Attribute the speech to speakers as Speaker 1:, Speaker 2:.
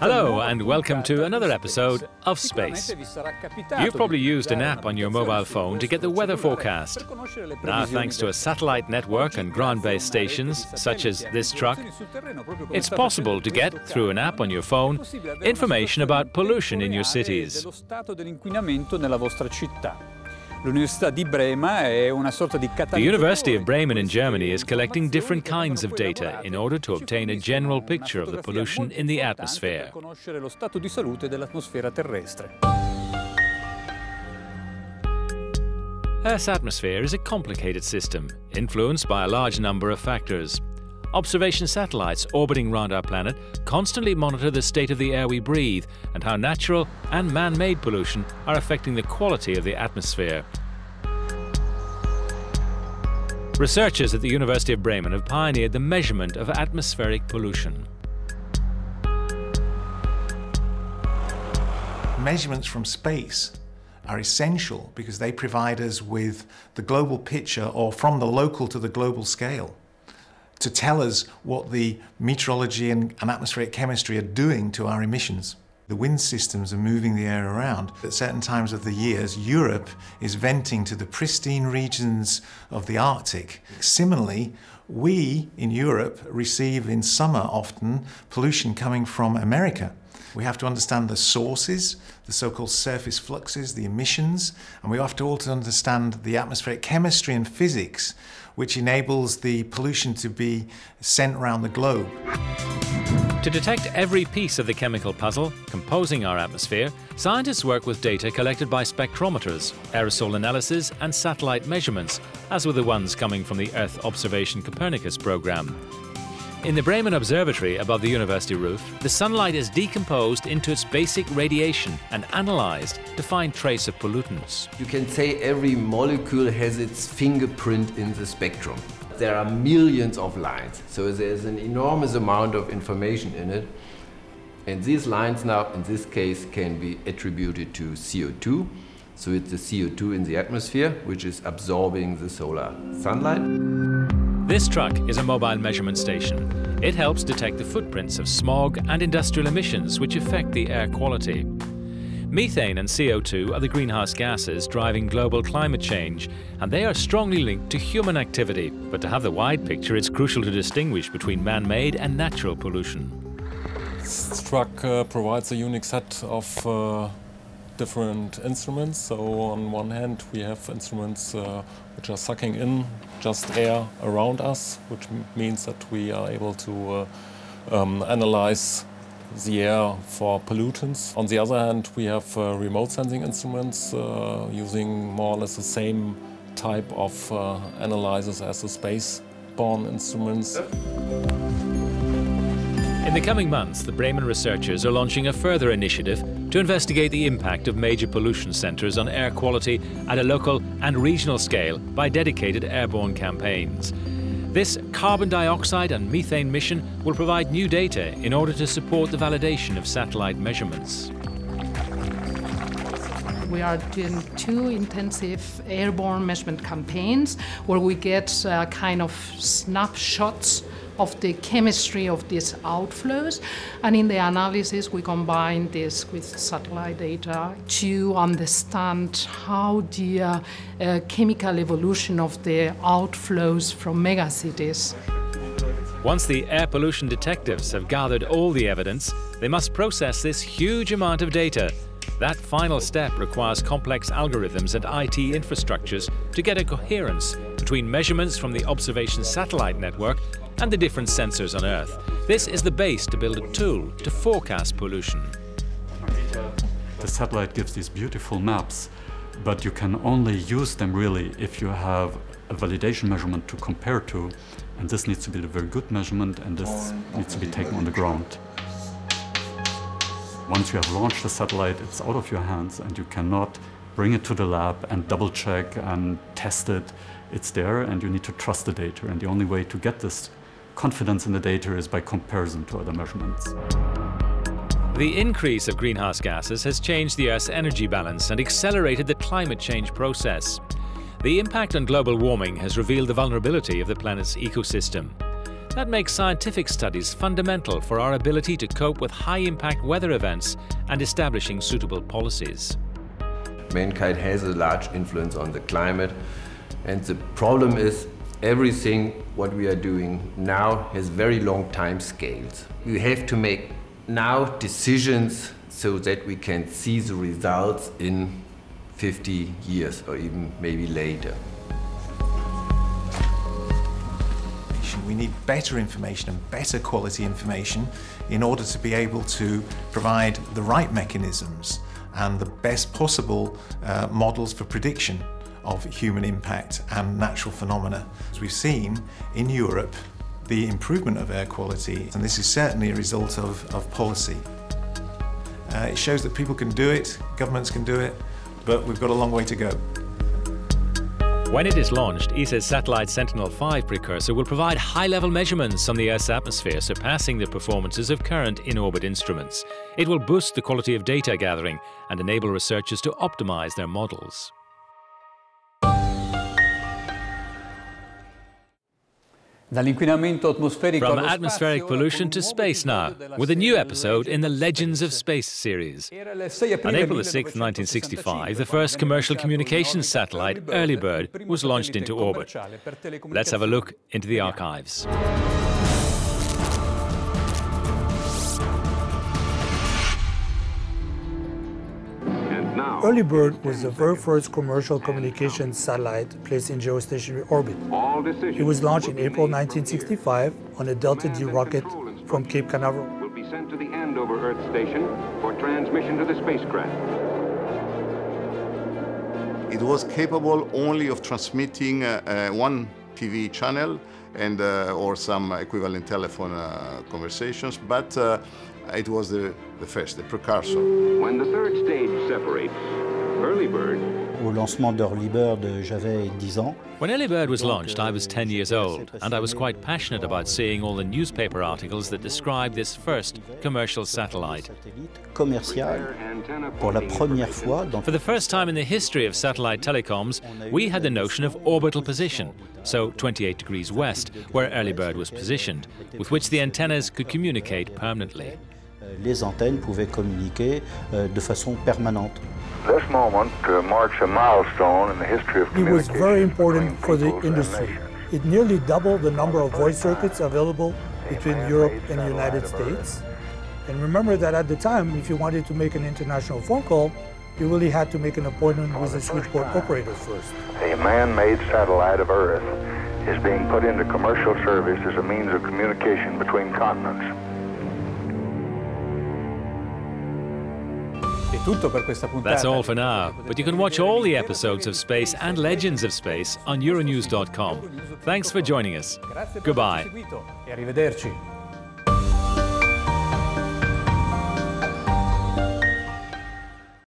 Speaker 1: Hello, and welcome to another episode of Space. You've probably used an app on your mobile phone to get the weather forecast. Now, ah, thanks to a satellite network and ground based stations, such as this truck, it's possible to get, through an app on your phone, information about pollution in your cities. The University of Bremen in Germany is collecting different kinds of data in order to obtain a general picture of the pollution in the atmosphere. Earth's atmosphere is a complicated system, influenced by a large number of factors. Observation satellites orbiting around our planet constantly monitor the state of the air we breathe and how natural and man made pollution are affecting the quality of the atmosphere. Researchers at the University of Bremen have pioneered the measurement of atmospheric pollution.
Speaker 2: Measurements from space are essential because they provide us with the global picture or from the local to the global scale to tell us what the meteorology and, and, atmospheric chemistry are doing to our emissions. The wind systems are moving the air around. At certain times of the years, Europe is venting to the pristine regions of the Arctic. Similarly, we in Europe receive in summer often pollution coming from America. We have to understand the sources, the so called surface fluxes, the emissions, and we have to also understand the atmospheric chemistry and physics, which enables the pollution to be sent around the globe.
Speaker 1: To detect every piece of the chemical puzzle composing our atmosphere, scientists work with data collected by spectrometers, aerosol analysis, and satellite measurements, as were the ones coming from the Earth Observation Copernicus program. In the Bremen Observatory above the university roof, the sunlight is decomposed into its basic radiation and analyzed to find trace of pollutants.
Speaker 3: You can say every molecule has its fingerprint in the spectrum. There are millions of lines, so there's an enormous amount of information in it. And these lines now, in this case, can be attributed to CO2. So it's the CO2 in the atmosphere, which is absorbing the solar sunlight.
Speaker 1: This truck is a mobile measurement station. It helps detect the footprints of smog and industrial emissions which affect the air quality. Methane and CO2 are the greenhouse gases driving global climate change, and they are strongly linked to human activity. But to have the wide picture, it's crucial to distinguish between man made and natural pollution.
Speaker 4: This truck uh, provides a unique set of uh, different instruments. So on one hand, we have instruments uh, which are sucking in just air around us, which means that we are able to uh, um, analyze the air for pollutants. On the other hand, we have uh, remote sensing instruments uh, using more or less the same type of uh, analyzers as the space-borne instruments.
Speaker 1: In the coming months, the Bremen researchers are launching a further initiative to investigate the impact of major pollution centres on air quality at a local and regional scale by dedicated airborne campaigns. This carbon dioxide and methane mission will provide new data in order to support the validation of satellite measurements.
Speaker 5: We are doing two intensive airborne measurement campaigns where we get uh, kind of snapshots of the chemistry of these outflows. And in the analysis, we combine this with satellite data to understand how the uh, uh, chemical evolution of the outflows from megacities.
Speaker 1: Once the air pollution detectives have gathered all the evidence, they must process this huge amount of data. That final step requires complex algorithms and IT infrastructures to get a coherence between measurements from the observation satellite network and the different sensors on Earth. This is the base to build a tool to forecast pollution.
Speaker 6: The satellite gives these beautiful maps, but you can only use them really if you have a validation measurement to compare to, and this needs to be a very good measurement, and this needs to be taken on the ground. Once you have launched the satellite, it's out of your hands, and you cannot bring it to the lab and double check and test it. It's there, and you need to trust the data, and the only way to get this confidence in the data is by comparison to other measurements.
Speaker 1: The increase of greenhouse gases has changed the Earth's energy balance and accelerated the climate change process. The impact on global warming has revealed the vulnerability of the planet's ecosystem. That makes scientific studies fundamental for our ability to cope with high impact weather events and establishing suitable policies.
Speaker 3: Mankind has a large influence on the climate, and the problem is everything what we are doing now has very long time scales. We have to make now decisions so that we can see the results in 50 years or even maybe later.
Speaker 2: Need better information and better quality information in order to be able to provide the right mechanisms and the best possible uh, models for prediction of human impact and natural phenomena. As we've seen in Europe, the improvement of air quality, and this is certainly a result of, of policy. Uh, it shows that people can do it, governments can do it, but we've got a long way to go.
Speaker 1: When it is launched, ESA's satellite Sentinel-5 precursor will provide high-level measurements on the Earth's atmosphere, surpassing the performances of current in-orbit instruments. It will boost the quality of data gathering and enable researchers to optimize their models. From atmospheric pollution to space now, with a new episode in the Legends of Space series. On April 6, 1965, the first commercial communications satellite, Early Bird, was launched into orbit. Let's have a look into the archives.
Speaker 7: Early Bird was the very first commercial communications satellite placed in geostationary orbit. It was launched in April 1965 on a Delta D rocket from Cape Canaveral.
Speaker 8: Will be sent to the Andover Earth Station for transmission to the spacecraft.
Speaker 9: It was capable only of transmitting uh, uh, one TV channel and uh, or some equivalent telephone uh, conversations, but uh, it was the, the first, the precursor.
Speaker 8: When the third stage separates, Early Bird
Speaker 10: Au lancement d'Early Bird, euh, j'avais 10 ans.
Speaker 1: When Early Bird was launched, I euh, was 10 years old, and I was quite passionate about seeing all the newspaper articles that described this first commercial satellite.
Speaker 10: Commercial, pour la première fois
Speaker 1: For the first time in the history of satellite telecoms, we had the notion of orbital position, so 28 degrees west, where Early Bird was positioned, with which the antennas could communicate permanently.
Speaker 10: Les antennes pouvaient communiquer euh, de façon permanente.
Speaker 11: This moment uh, marks a milestone in the history of communication.
Speaker 7: It was very important for the industry. It nearly doubled the number of voice circuits available between Europe and the United States. And remember that at the time, if you wanted to make an international phone call, you really had to make an appointment with the switchboard operator first.
Speaker 11: A man-made satellite of Earth is being put into commercial service as a means of communication between continents.
Speaker 1: That's all for now, but you can watch all the episodes of Space and Legends of Space on Euronews.com. Thanks for joining us. Goodbye.
Speaker 12: E arrivederci.